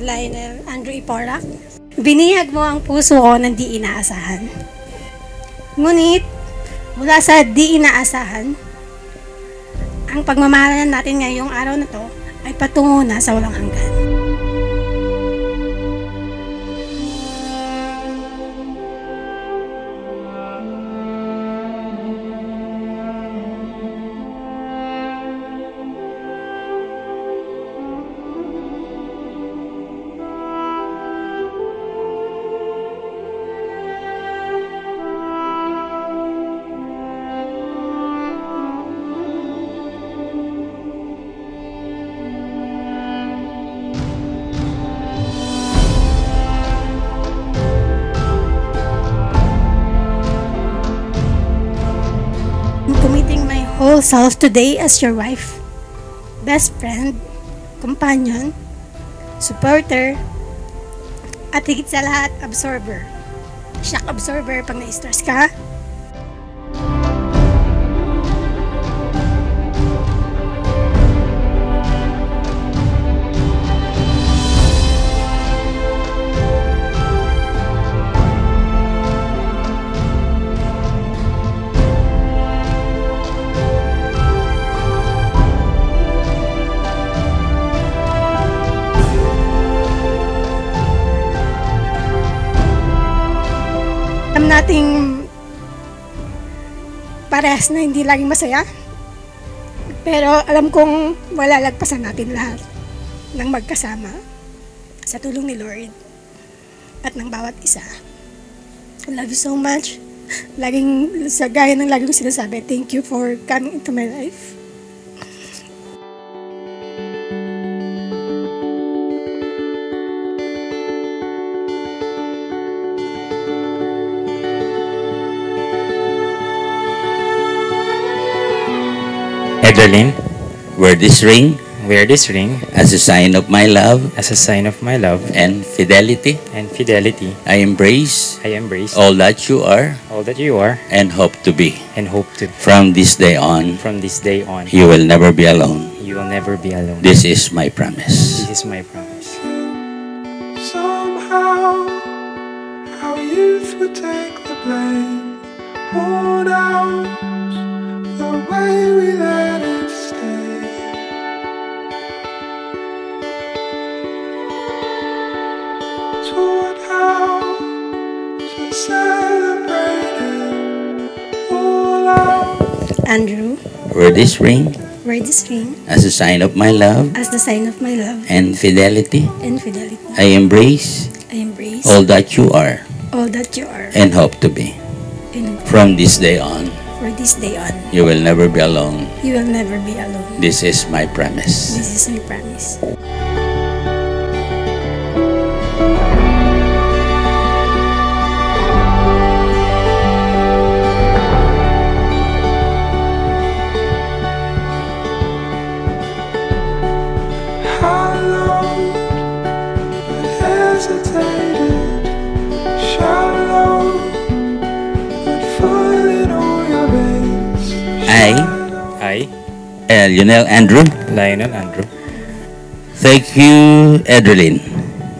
Lionel Andrew Iporak. Binihag mo ang puso ko ng di inaasahan. Ngunit, mula sa di inaasahan, ang pagmamahalan natin ngayong araw na to ay patungo na sa walang hanggan. Whole self today as your wife, best friend, companion, supporter, at higit sa lahat, absorber. Shock absorber pag na-stress ka. Alam nating parehas na hindi laging masaya. Pero alam kong malalagpasan natin lahat ng magkasama sa tulong ni Lord at ng bawat isa. I love you so much. Laging, sa gaya ng lagi kong sinasabi, thank you for coming into my life. Edraline, Wear this ring wear this ring as a sign of my love as a sign of my love and fidelity. and fidelity. I embrace I embrace all that you are all that you are and hope to be. and hope to, be. From this day on, from this day on, you will never be alone. you will never be alone. This is my promise. This is my promise. Somehow, our youth would take the blame. Worn out the way we Andrew, Wear this ring wear this ring as a sign of my love as the sign of my love and fidelity. and fidelity. I embrace I embrace all that you are all that you are and hope to be. and From this day on, for this day on, you will never be alone. you will never be alone. This is my promise. This is my promise. Hesitated. Shallow, but full in your veins. I, I, uh, Lionel Andrew, Lionel Andrew, thank you, Edraline.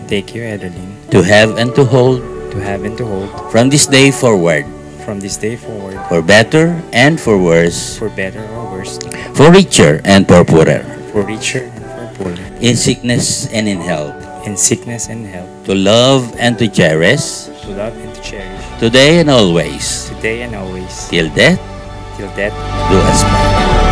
Thank you, Edraline. to have and to hold. To have and to hold. From this day forward, from this day forward. For better and for worse, for better or worse, for richer and for poorer, for richer and for poorer, in sickness and in health, in sickness and health, to love and to cherish, to love and to cherish, today and always, today and always, till death till death. do us part.